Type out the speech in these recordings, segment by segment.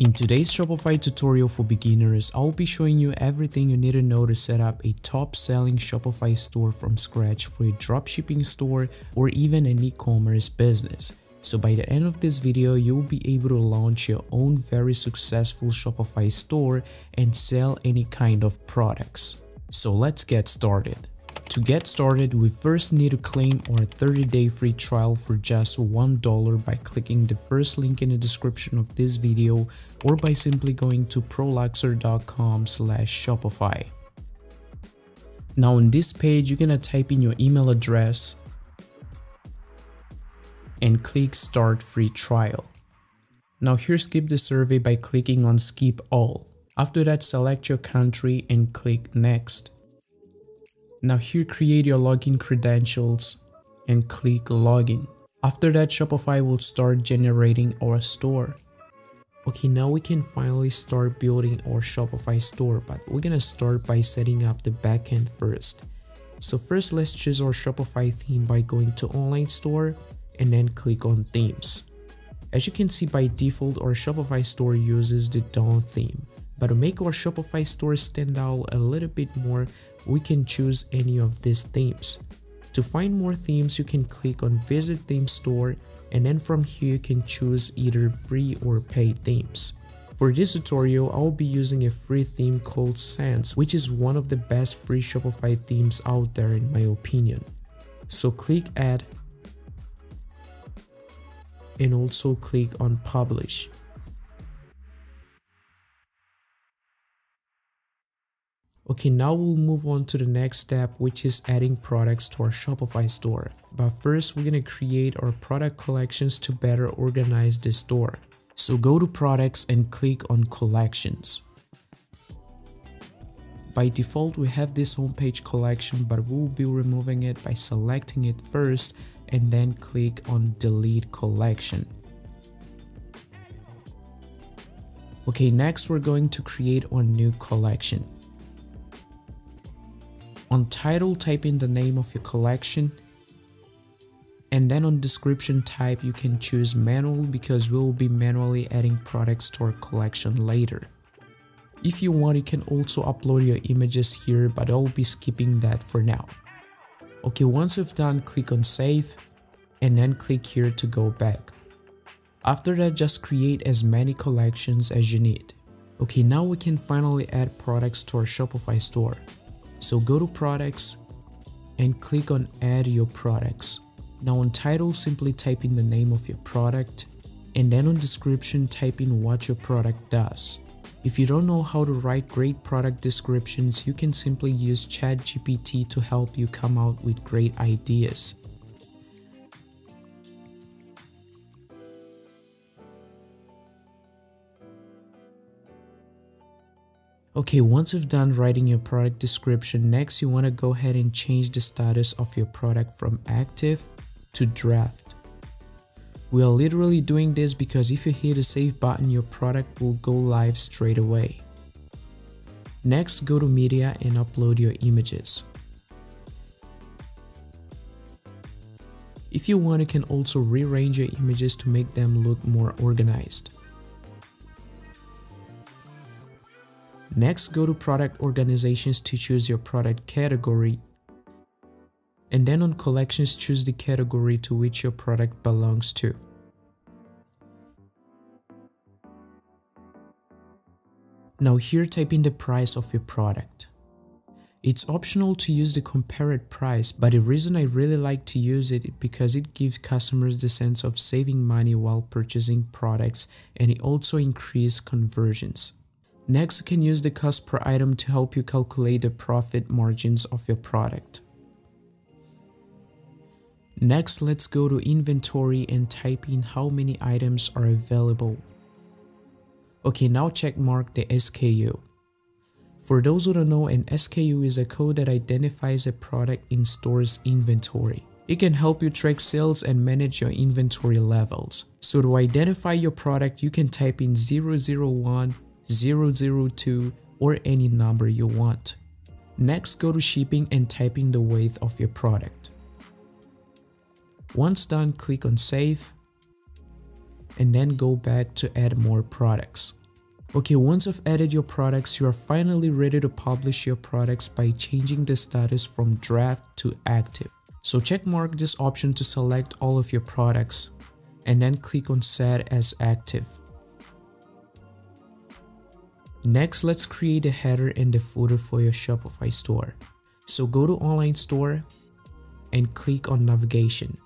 In today's Shopify tutorial for beginners, I'll be showing you everything you need to know to set up a top-selling Shopify store from scratch for a dropshipping store or even an e-commerce business. So by the end of this video, you'll be able to launch your own very successful Shopify store and sell any kind of products. So let's get started. To get started, we first need to claim our 30-day free trial for just $1 by clicking the first link in the description of this video or by simply going to proluxer.com shopify. Now on this page, you're gonna type in your email address and click start free trial. Now here skip the survey by clicking on skip all. After that select your country and click next. Now here create your login credentials and click login. After that Shopify will start generating our store. Okay now we can finally start building our Shopify store but we're gonna start by setting up the backend first. So first let's choose our Shopify theme by going to online store and then click on themes. As you can see by default our Shopify store uses the Dawn theme. But to make our Shopify store stand out a little bit more, we can choose any of these themes. To find more themes, you can click on visit theme store and then from here you can choose either free or paid themes. For this tutorial, I will be using a free theme called Sense, which is one of the best free Shopify themes out there in my opinion. So click add and also click on publish. Okay, now we'll move on to the next step, which is adding products to our Shopify store. But first, we're gonna create our product collections to better organize the store. So go to products and click on collections. By default, we have this homepage collection, but we'll be removing it by selecting it first and then click on delete collection. Okay, next we're going to create our new collection. On title, type in the name of your collection. And then on description type, you can choose manual because we will be manually adding products to our collection later. If you want, you can also upload your images here, but I'll be skipping that for now. Okay, once you've done, click on save and then click here to go back. After that, just create as many collections as you need. Okay, now we can finally add products to our Shopify store. So go to products and click on add your products. Now on title simply type in the name of your product and then on description type in what your product does. If you don't know how to write great product descriptions, you can simply use ChatGPT to help you come out with great ideas. Okay, once you've done writing your product description, next you want to go ahead and change the status of your product from active to draft. We are literally doing this because if you hit the save button, your product will go live straight away. Next, go to media and upload your images. If you want, you can also rearrange your images to make them look more organized. Next, go to product organizations to choose your product category. And then on collections, choose the category to which your product belongs to. Now here type in the price of your product. It's optional to use the compared price, but the reason I really like to use it is because it gives customers the sense of saving money while purchasing products and it also increases conversions. Next, you can use the cost per item to help you calculate the profit margins of your product. Next, let's go to inventory and type in how many items are available. Okay, now check mark the SKU. For those who don't know, an SKU is a code that identifies a product in store's inventory. It can help you track sales and manage your inventory levels. So to identify your product, you can type in 001 002 or any number you want. Next, go to shipping and type in the weight of your product. Once done, click on save and then go back to add more products. Okay, once you've added your products, you are finally ready to publish your products by changing the status from draft to active. So check mark this option to select all of your products and then click on set as active. Next, let's create a header and the footer for your Shopify store. So go to online store and click on navigation.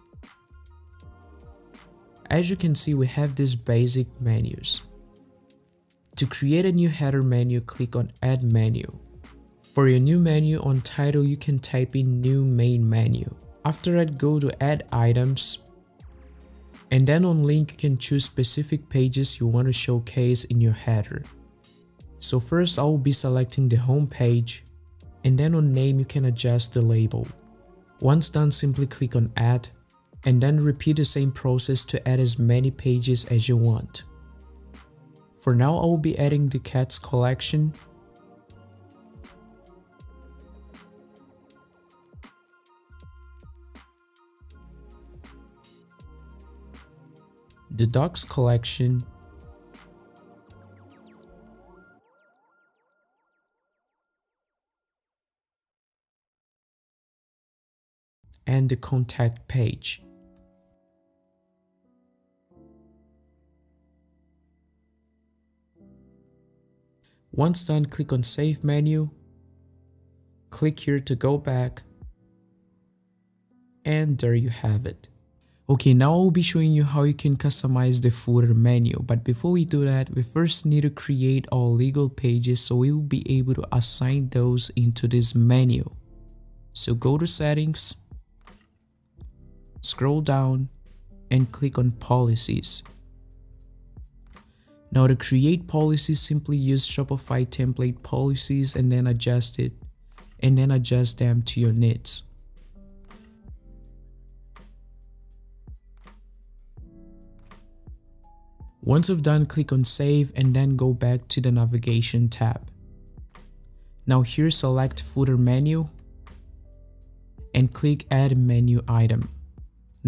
As you can see, we have these basic menus. To create a new header menu, click on add menu. For your new menu on title, you can type in new main menu. After that, go to add items. And then on link, you can choose specific pages you want to showcase in your header. So first I will be selecting the home page and then on name you can adjust the label. Once done simply click on add and then repeat the same process to add as many pages as you want. For now, I will be adding the cats collection. The dogs collection and the contact page. Once done, click on Save menu, click here to go back, and there you have it. Okay, now I'll be showing you how you can customize the footer menu, but before we do that, we first need to create our legal pages so we will be able to assign those into this menu. So go to settings, scroll down, and click on policies. Now to create policies, simply use Shopify template policies and then adjust it and then adjust them to your needs. Once you've done, click on save and then go back to the navigation tab. Now here select footer menu and click add menu item.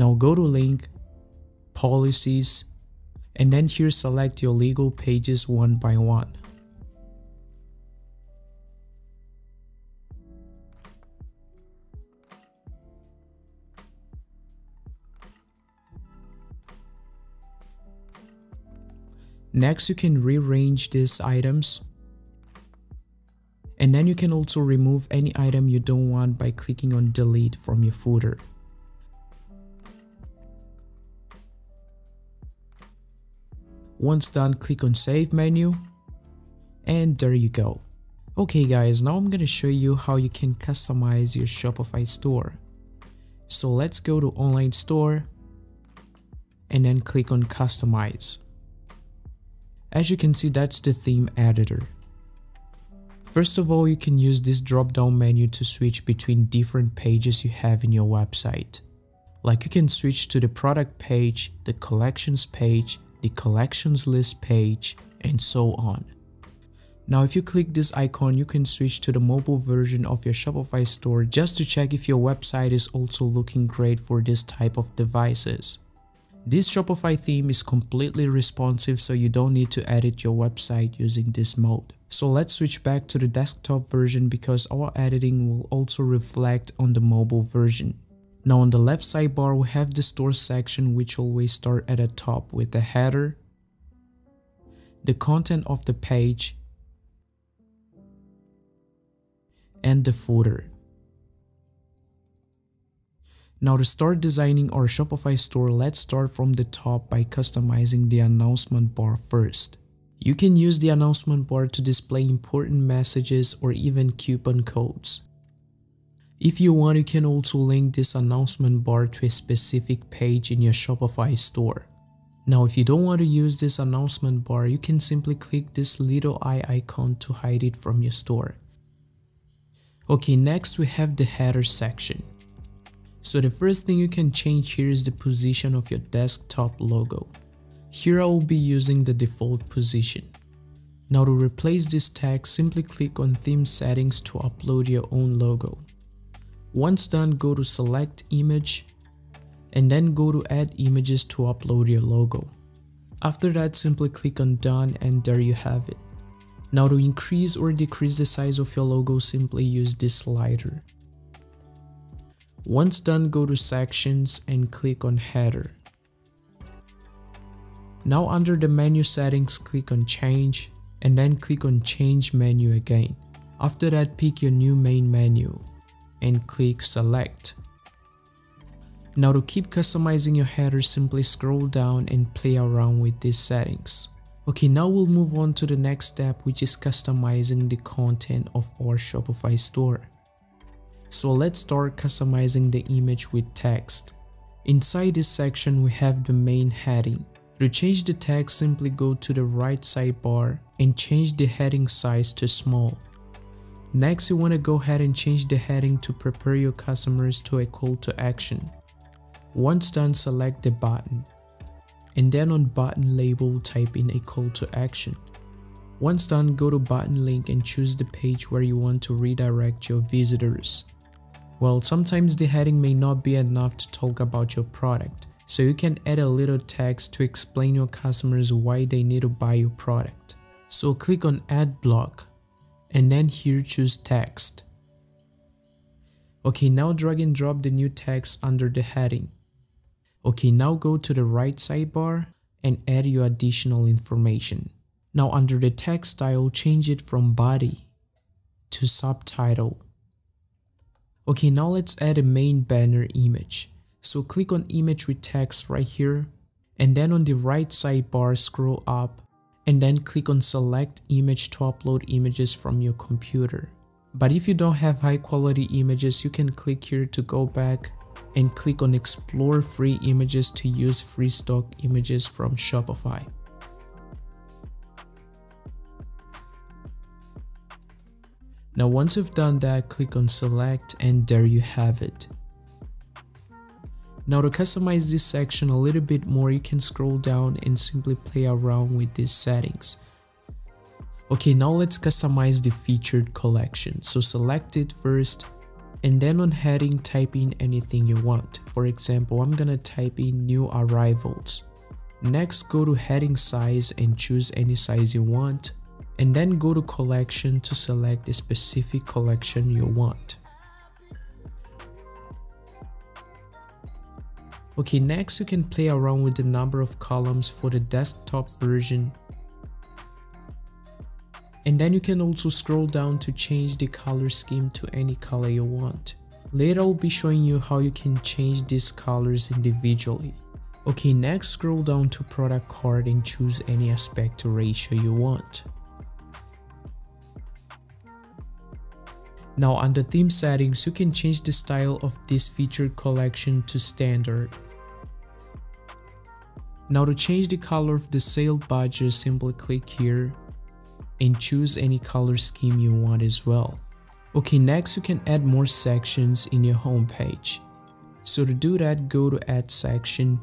Now go to link, policies, and then here select your legal pages one by one. Next, you can rearrange these items. And then you can also remove any item you don't want by clicking on delete from your footer. Once done, click on save menu and there you go. Okay guys, now I'm gonna show you how you can customize your Shopify store. So let's go to online store and then click on customize. As you can see, that's the theme editor. First of all, you can use this drop down menu to switch between different pages you have in your website. Like you can switch to the product page, the collections page, the collections list page, and so on. Now if you click this icon, you can switch to the mobile version of your Shopify store just to check if your website is also looking great for this type of devices. This Shopify theme is completely responsive so you don't need to edit your website using this mode. So let's switch back to the desktop version because our editing will also reflect on the mobile version. Now on the left sidebar we have the store section which always start at the top with the header, the content of the page, and the footer. Now to start designing our Shopify store, let's start from the top by customizing the announcement bar first. You can use the announcement bar to display important messages or even coupon codes. If you want, you can also link this announcement bar to a specific page in your Shopify store. Now, if you don't want to use this announcement bar, you can simply click this little eye icon to hide it from your store. Okay, next we have the header section. So the first thing you can change here is the position of your desktop logo. Here I will be using the default position. Now to replace this tag, simply click on theme settings to upload your own logo. Once done, go to select image and then go to add images to upload your logo. After that, simply click on done and there you have it. Now to increase or decrease the size of your logo, simply use this slider. Once done, go to sections and click on header. Now under the menu settings, click on change and then click on change menu again. After that, pick your new main menu and click select. Now to keep customizing your header, simply scroll down and play around with these settings. Okay, now we'll move on to the next step which is customizing the content of our Shopify store. So let's start customizing the image with text. Inside this section we have the main heading. To change the text simply go to the right sidebar and change the heading size to small. Next you want to go ahead and change the heading to prepare your customers to a call to action. Once done select the button and then on button label type in a call to action. Once done go to button link and choose the page where you want to redirect your visitors. Well sometimes the heading may not be enough to talk about your product so you can add a little text to explain your customers why they need to buy your product. So click on add block and then here choose text. Okay, now drag and drop the new text under the heading. Okay, now go to the right sidebar and add your additional information. Now under the text style, change it from body to subtitle. Okay, now let's add a main banner image. So click on image with text right here and then on the right sidebar scroll up and then click on select image to upload images from your computer. But if you don't have high quality images, you can click here to go back and click on explore free images to use free stock images from Shopify. Now once you've done that, click on select and there you have it. Now to customize this section a little bit more, you can scroll down and simply play around with these settings. Okay, now let's customize the featured collection. So select it first and then on heading type in anything you want. For example, I'm gonna type in new arrivals. Next, go to heading size and choose any size you want and then go to collection to select the specific collection you want. Okay, next you can play around with the number of columns for the desktop version. And then you can also scroll down to change the color scheme to any color you want. Later I'll be showing you how you can change these colors individually. Okay, next scroll down to product card and choose any aspect ratio you want. Now under theme settings, you can change the style of this featured collection to standard. Now to change the color of the sale badge, simply click here and choose any color scheme you want as well. Okay, next you can add more sections in your home page. So to do that, go to add section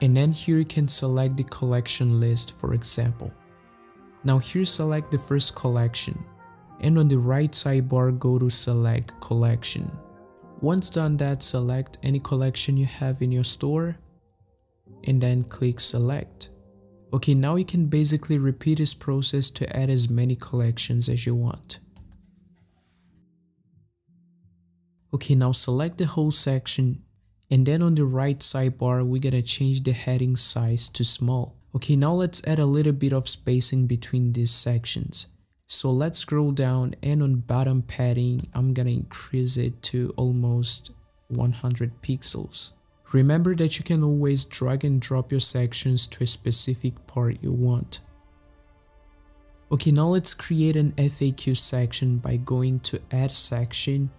and then here you can select the collection list for example. Now here select the first collection and on the right sidebar go to select collection. Once done that, select any collection you have in your store and then click select. Okay, now you can basically repeat this process to add as many collections as you want. Okay, now select the whole section and then on the right sidebar, we're gonna change the heading size to small. Okay, now let's add a little bit of spacing between these sections. So let's scroll down and on bottom padding, I'm gonna increase it to almost 100 pixels. Remember that you can always drag and drop your sections to a specific part you want. Okay, now let's create an FAQ section by going to add section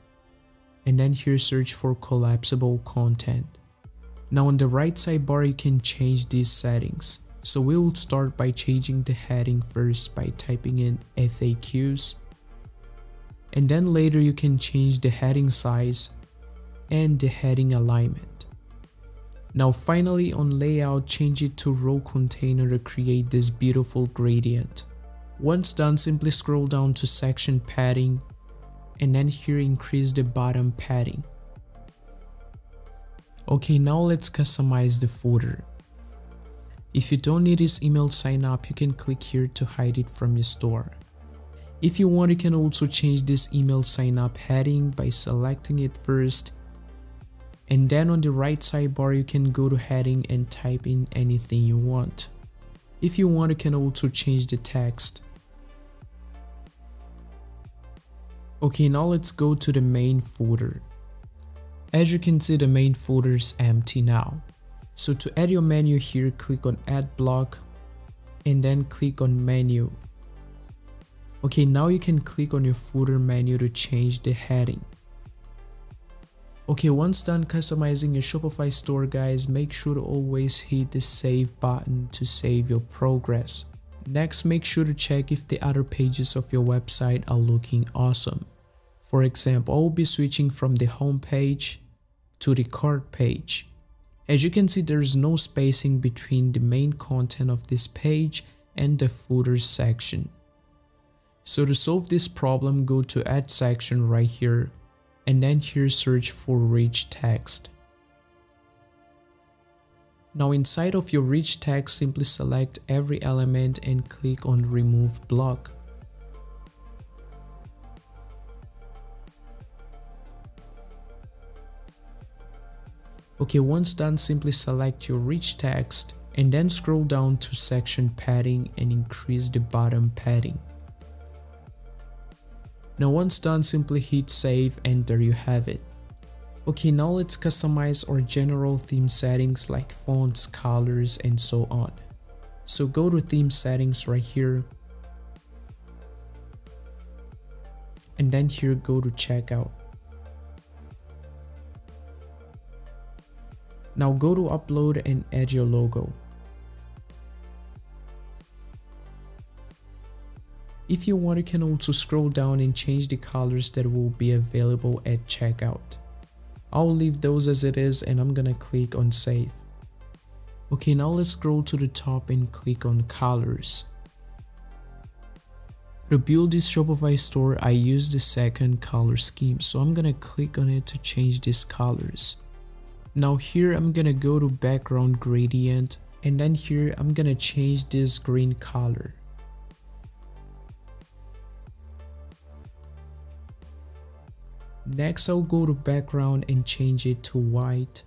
and then here search for collapsible content. Now on the right sidebar you can change these settings. So we will start by changing the heading first by typing in FAQs and then later you can change the heading size and the heading alignment. Now finally on layout, change it to row container to create this beautiful gradient. Once done, simply scroll down to section padding and then here increase the bottom padding. Okay, now let's customize the footer. If you don't need this email sign up, you can click here to hide it from your store. If you want, you can also change this email sign up heading by selecting it first. And then on the right sidebar, you can go to heading and type in anything you want. If you want, you can also change the text. Okay, now let's go to the main footer. As you can see, the main footer is empty now. So to add your menu here, click on add block and then click on menu. Okay, now you can click on your footer menu to change the heading. Okay, once done customizing your Shopify store guys, make sure to always hit the save button to save your progress. Next, make sure to check if the other pages of your website are looking awesome. For example, I will be switching from the home page to the cart page. As you can see, there is no spacing between the main content of this page and the footer section. So to solve this problem, go to add section right here and then here search for rich text. Now inside of your rich text, simply select every element and click on remove block. Okay, once done, simply select your rich text and then scroll down to section padding and increase the bottom padding. Now once done, simply hit save and there you have it. Okay, now let's customize our general theme settings like fonts, colors, and so on. So go to theme settings right here. And then here go to checkout. Now go to upload and add your logo. If you want, you can also scroll down and change the colors that will be available at checkout. I'll leave those as it is and I'm gonna click on save. Okay, now let's scroll to the top and click on colors. To build this Shopify store, I use the second color scheme, so I'm gonna click on it to change these colors. Now here I'm gonna go to background gradient and then here I'm gonna change this green color. Next, I'll go to background and change it to white.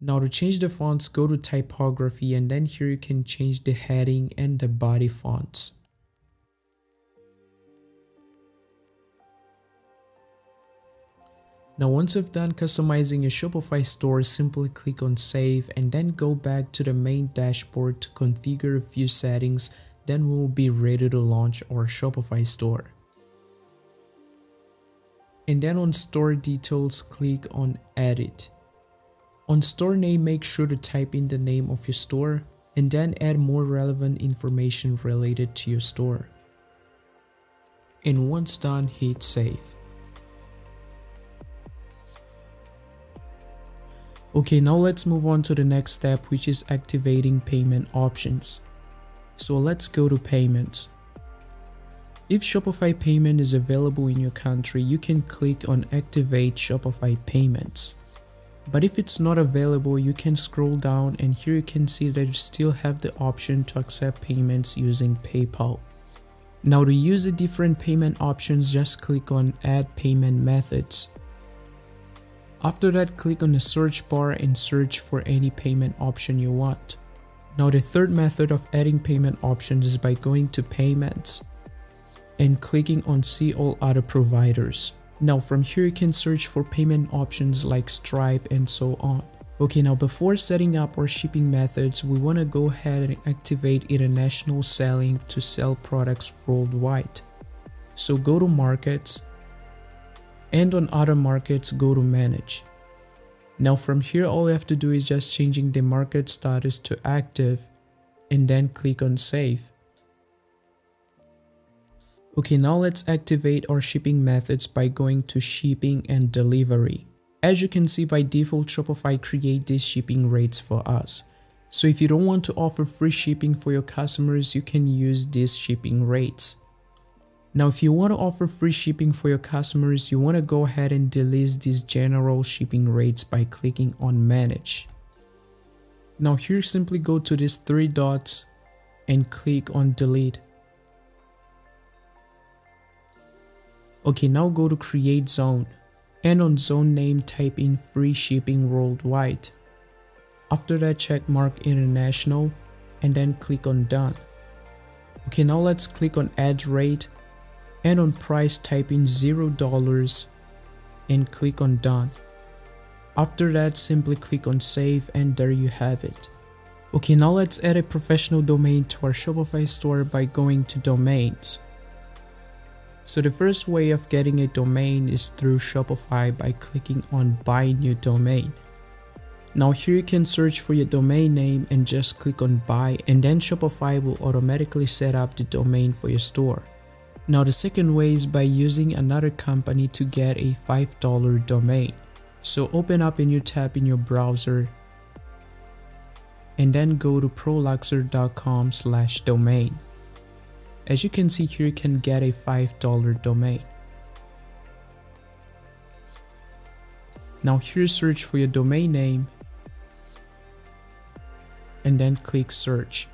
Now to change the fonts, go to typography and then here you can change the heading and the body fonts. Now once you've done customizing your Shopify store, simply click on save and then go back to the main dashboard to configure a few settings then we will be ready to launch our Shopify store. And then on store details, click on edit. On store name, make sure to type in the name of your store and then add more relevant information related to your store. And once done, hit save. Okay, now let's move on to the next step which is activating payment options. So let's go to payments. If Shopify payment is available in your country, you can click on activate Shopify payments. But if it's not available, you can scroll down and here you can see that you still have the option to accept payments using PayPal. Now to use the different payment options, just click on add payment methods. After that, click on the search bar and search for any payment option you want. Now the third method of adding payment options is by going to payments and clicking on see all other providers. Now from here you can search for payment options like Stripe and so on. Okay now before setting up our shipping methods we want to go ahead and activate international selling to sell products worldwide. So go to markets and on other markets go to manage. Now from here all you have to do is just changing the market status to active and then click on save. Okay now let's activate our shipping methods by going to shipping and delivery. As you can see by default Shopify create these shipping rates for us. So if you don't want to offer free shipping for your customers you can use these shipping rates. Now, if you want to offer free shipping for your customers, you want to go ahead and delete these general shipping rates by clicking on manage. Now here simply go to these three dots and click on delete. Okay, now go to create zone and on zone name type in free shipping worldwide. After that check mark international and then click on done. Okay, now let's click on add rate and on price type in $0 and click on done. After that simply click on save and there you have it. Okay now let's add a professional domain to our Shopify store by going to domains. So the first way of getting a domain is through Shopify by clicking on buy new domain. Now here you can search for your domain name and just click on buy and then Shopify will automatically set up the domain for your store. Now the second way is by using another company to get a $5 domain. So open up a new tab in your browser and then go to proluxer.com slash domain. As you can see here you can get a $5 domain. Now here search for your domain name and then click search.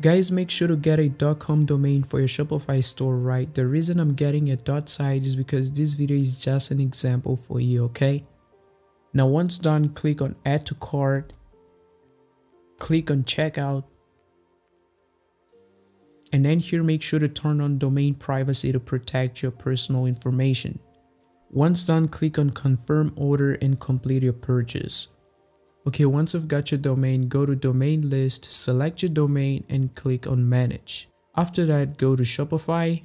Guys, make sure to get a .com domain for your Shopify store, right? The reason I'm getting a .site is because this video is just an example for you, okay? Now once done, click on add to cart, click on checkout, and then here make sure to turn on domain privacy to protect your personal information. Once done, click on confirm order and complete your purchase. Okay, once you've got your domain, go to domain list, select your domain and click on manage. After that, go to Shopify,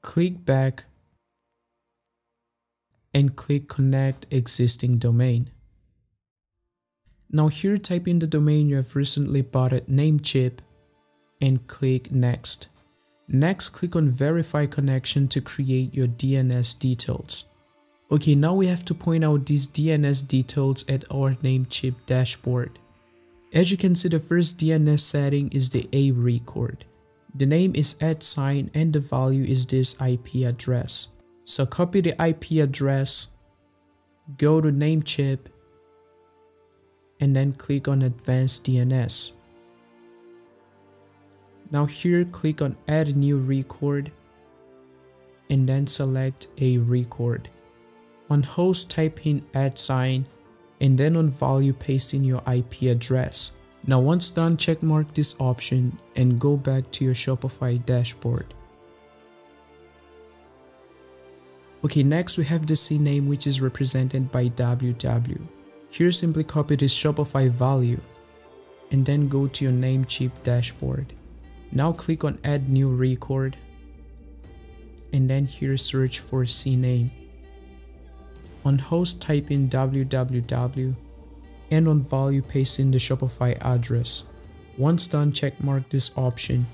click back and click connect existing domain. Now here type in the domain you have recently bought at Namecheap and click next. Next click on verify connection to create your DNS details. Okay, now we have to point out these DNS details at our Namecheap dashboard. As you can see, the first DNS setting is the A record. The name is at sign and the value is this IP address. So copy the IP address, go to Namecheap, and then click on advanced DNS. Now here click on add new record and then select a record. On host type in add sign and then on value paste in your IP address. Now once done check mark this option and go back to your Shopify dashboard. Okay next we have the CNAME which is represented by WW. Here simply copy this Shopify value and then go to your Namecheap dashboard. Now click on add new record and then here search for CNAME. On host type in www and on value paste in the Shopify address. Once done check mark this option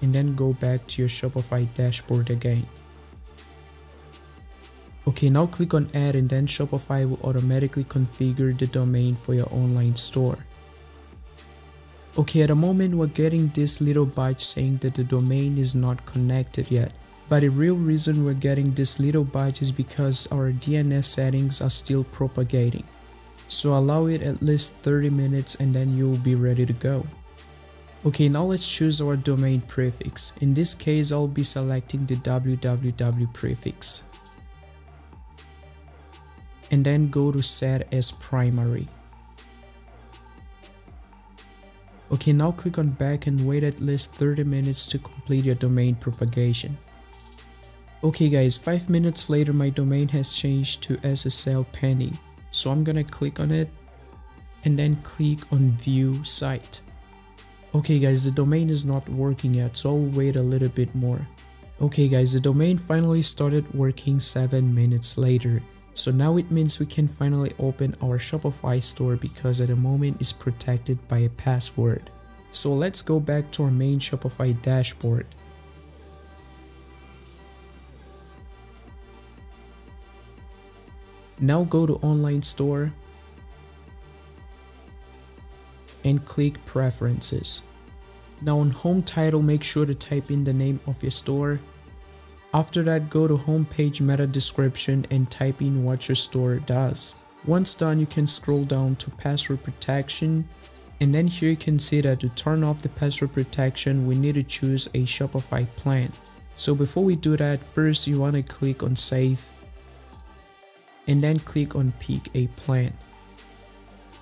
and then go back to your Shopify dashboard again. Okay, now click on add and then Shopify will automatically configure the domain for your online store. Okay, at the moment we're getting this little badge saying that the domain is not connected yet. But the real reason we're getting this little badge is because our DNS settings are still propagating. So allow it at least 30 minutes and then you'll be ready to go. Okay, now let's choose our domain prefix. In this case, I'll be selecting the www prefix. And then go to set as primary. Okay, now click on back and wait at least 30 minutes to complete your domain propagation. Okay guys, 5 minutes later my domain has changed to SSL pending. So I'm gonna click on it and then click on view site. Okay guys, the domain is not working yet so I'll wait a little bit more. Okay guys, the domain finally started working 7 minutes later. So now it means we can finally open our Shopify store because at the moment it's protected by a password. So let's go back to our main Shopify dashboard. Now go to online store and click preferences. Now on home title, make sure to type in the name of your store. After that, go to homepage meta description and type in what your store does. Once done, you can scroll down to password protection and then here you can see that to turn off the password protection, we need to choose a Shopify plan. So before we do that, first you want to click on save and then click on pick a plan.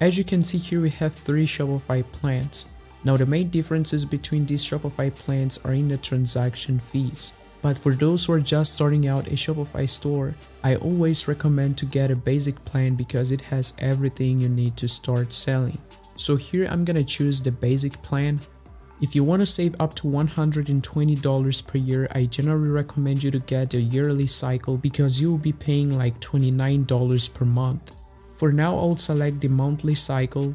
As you can see here, we have three Shopify plans. Now the main differences between these Shopify plans are in the transaction fees. But for those who are just starting out a Shopify store, I always recommend to get a basic plan because it has everything you need to start selling. So here I'm gonna choose the basic plan. If you want to save up to $120 per year, I generally recommend you to get the yearly cycle because you will be paying like $29 per month. For now, I'll select the monthly cycle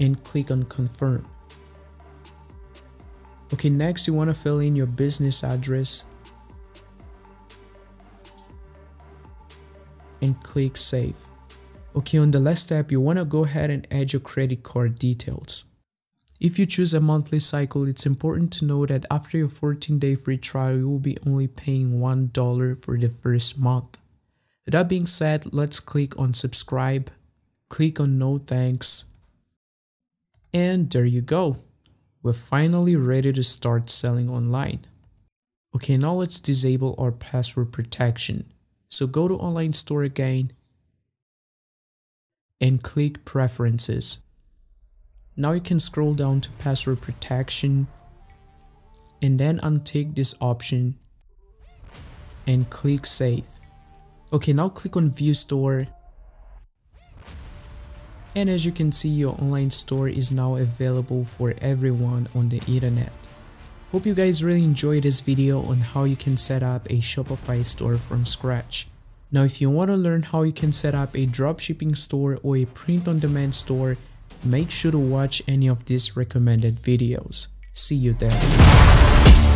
and click on confirm. Okay, next you want to fill in your business address and click save. Okay, on the last step, you want to go ahead and add your credit card details. If you choose a monthly cycle, it's important to know that after your 14 day free trial, you will be only paying $1 for the first month. That being said, let's click on subscribe, click on no thanks, and there you go. We're finally ready to start selling online. Okay, now let's disable our password protection. So go to online store again and click preferences. Now you can scroll down to password protection and then untick this option and click save. Okay, now click on view store and as you can see your online store is now available for everyone on the internet. Hope you guys really enjoyed this video on how you can set up a Shopify store from scratch. Now if you want to learn how you can set up a dropshipping store or a print-on-demand store, make sure to watch any of these recommended videos. See you there.